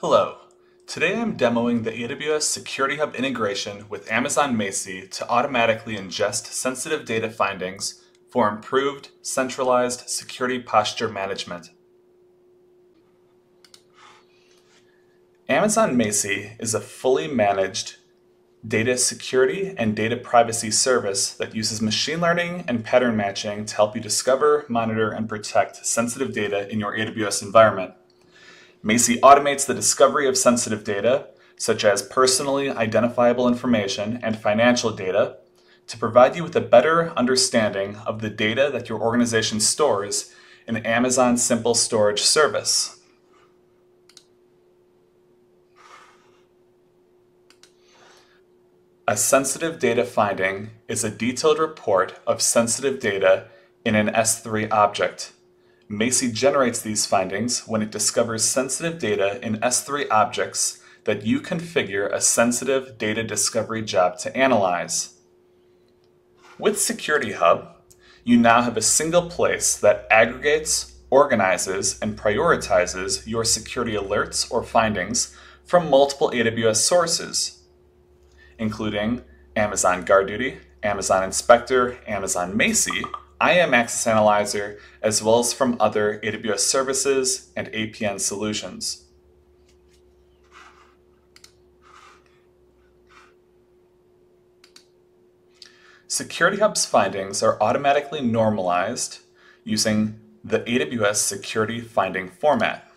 Hello. Today I'm demoing the AWS Security Hub integration with Amazon Macie to automatically ingest sensitive data findings for improved centralized security posture management. Amazon Macie is a fully managed data security and data privacy service that uses machine learning and pattern matching to help you discover, monitor, and protect sensitive data in your AWS environment. Macie automates the discovery of sensitive data, such as personally identifiable information and financial data, to provide you with a better understanding of the data that your organization stores in Amazon Simple Storage Service. A sensitive data finding is a detailed report of sensitive data in an S3 object. Macie generates these findings when it discovers sensitive data in S3 objects that you configure a sensitive data discovery job to analyze. With Security Hub, you now have a single place that aggregates, organizes, and prioritizes your security alerts or findings from multiple AWS sources including Amazon GuardDuty, Amazon Inspector, Amazon Macie, IAM Access Analyzer, as well as from other AWS services and APN solutions. Security Hub's findings are automatically normalized using the AWS Security Finding format.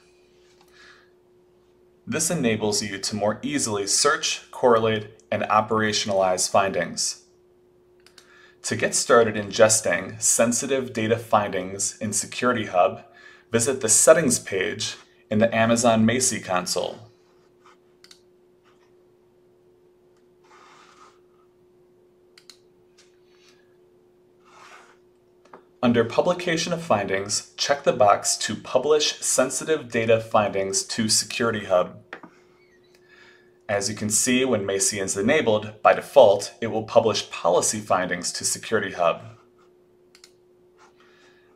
This enables you to more easily search, correlate, and operationalize findings. To get started ingesting sensitive data findings in Security Hub, visit the Settings page in the Amazon Macie console. Under Publication of Findings, check the box to publish sensitive data findings to Security Hub. As you can see, when Macie is enabled, by default, it will publish policy findings to Security Hub.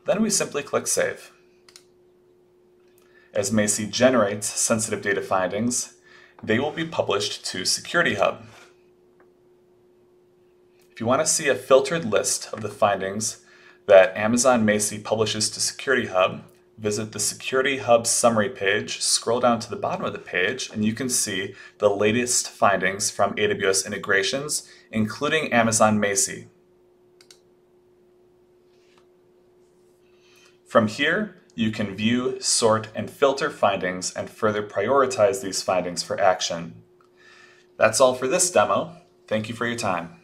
Then we simply click Save. As Macie generates sensitive data findings, they will be published to Security Hub. If you want to see a filtered list of the findings that Amazon Macie publishes to Security Hub, visit the Security Hub summary page, scroll down to the bottom of the page, and you can see the latest findings from AWS integrations, including Amazon Macie. From here, you can view, sort, and filter findings and further prioritize these findings for action. That's all for this demo. Thank you for your time.